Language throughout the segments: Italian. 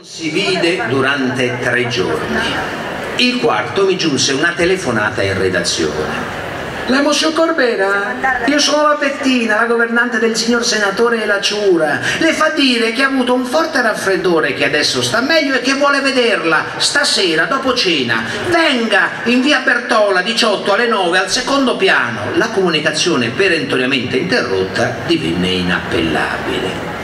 Si vide durante tre giorni. Il quarto mi giunse una telefonata in redazione. La Monsieur Corbera, io sono la Bettina, la governante del signor senatore La Ciura. Le fa dire che ha avuto un forte raffreddore, che adesso sta meglio e che vuole vederla stasera dopo cena. Venga in via Bertola 18 alle 9 al secondo piano. La comunicazione perentoriamente interrotta divenne inappellabile.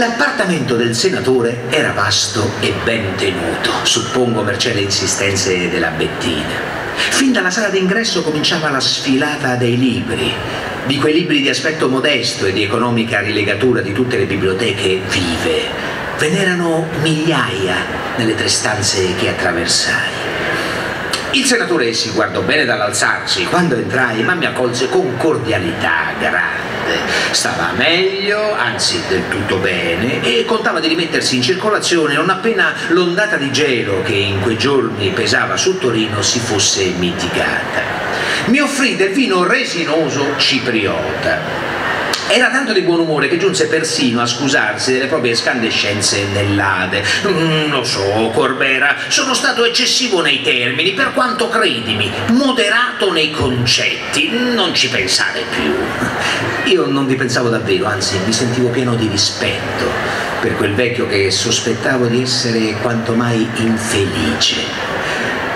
L'appartamento del senatore era vasto e ben tenuto, suppongo mercé le insistenze della Bettina. Fin dalla sala d'ingresso cominciava la sfilata dei libri, di quei libri di aspetto modesto e di economica rilegatura di tutte le biblioteche vive. Ve n'erano migliaia nelle tre stanze che attraversai. Il senatore si guardò bene dall'alzarsi quando entrai, ma mi accolse con cordialità grande. Stava meglio, anzi del tutto bene, e contava di rimettersi in circolazione non appena l'ondata di gelo che in quei giorni pesava su Torino si fosse mitigata. Mi offrì del vino resinoso cipriota era tanto di buon umore che giunse persino a scusarsi delle proprie scandescenze nell'Ade. Mm, lo so, Corbera, sono stato eccessivo nei termini, per quanto credimi, moderato nei concetti. Non ci pensare più. Io non vi pensavo davvero, anzi mi sentivo pieno di rispetto per quel vecchio che sospettavo di essere quanto mai infelice,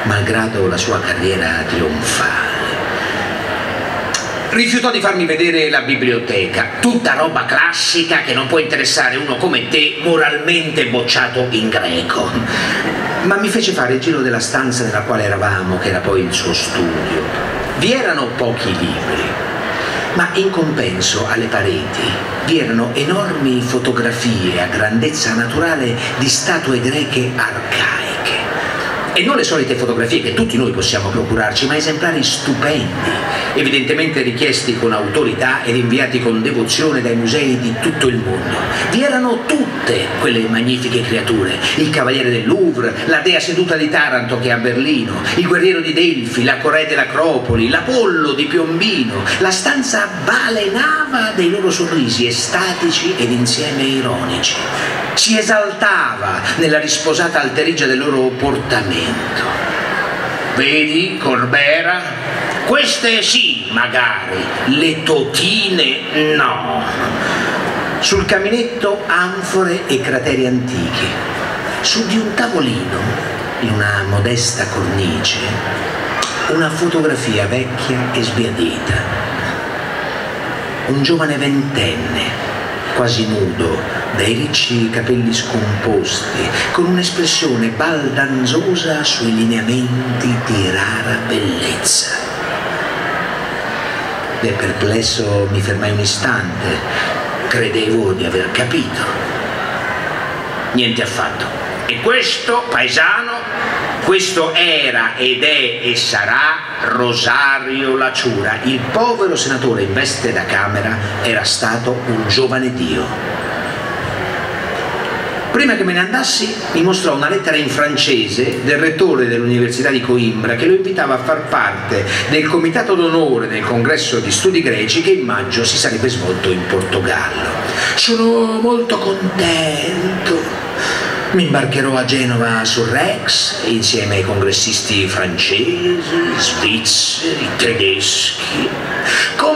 malgrado la sua carriera trionfale rifiutò di farmi vedere la biblioteca, tutta roba classica che non può interessare uno come te, moralmente bocciato in greco. Ma mi fece fare il giro della stanza nella quale eravamo, che era poi il suo studio. Vi erano pochi libri, ma in compenso alle pareti vi erano enormi fotografie a grandezza naturale di statue greche arcaiche. E non le solite fotografie che tutti noi possiamo procurarci, ma esemplari stupendi, evidentemente richiesti con autorità ed inviati con devozione dai musei di tutto il mondo. Vi erano tutte quelle magnifiche creature, il cavaliere del Louvre, la dea seduta di Taranto che è a Berlino, il guerriero di Delfi, la Corea dell'Acropoli, l'Apollo di Piombino, la stanza balenava dei loro sorrisi estatici ed insieme ironici. Si esaltava nella risposata alterigia del loro portamento. Vedi, Corbera, queste sì, magari, le totine no. Sul caminetto anfore e crateri antichi. Su di un tavolino, in una modesta cornice, una fotografia vecchia e sbiadita. Un giovane ventenne, quasi nudo, dai ricci capelli scomposti, con un'espressione baldanzosa sui lineamenti di rara bellezza. Beh, perplesso mi fermai un istante, credevo di aver capito. Niente affatto. E questo, paesano, questo era ed è e sarà Rosario Laciura. Il povero senatore in veste da Camera era stato un giovane Dio. Prima che me ne andassi mi mostrò una lettera in francese del rettore dell'Università di Coimbra che lo invitava a far parte del comitato d'onore del congresso di studi greci che in maggio si sarebbe svolto in Portogallo. Sono molto contento mi imbarcherò a Genova su Rex insieme ai congressisti francesi, svizzeri, tedeschi.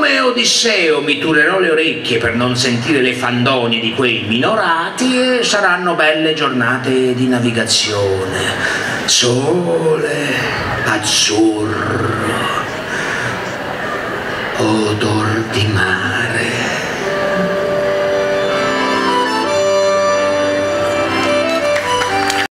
Come Odisseo mi turerò le orecchie per non sentire le fandonie di quei minorati e saranno belle giornate di navigazione. Sole, azzurro, odor di mare.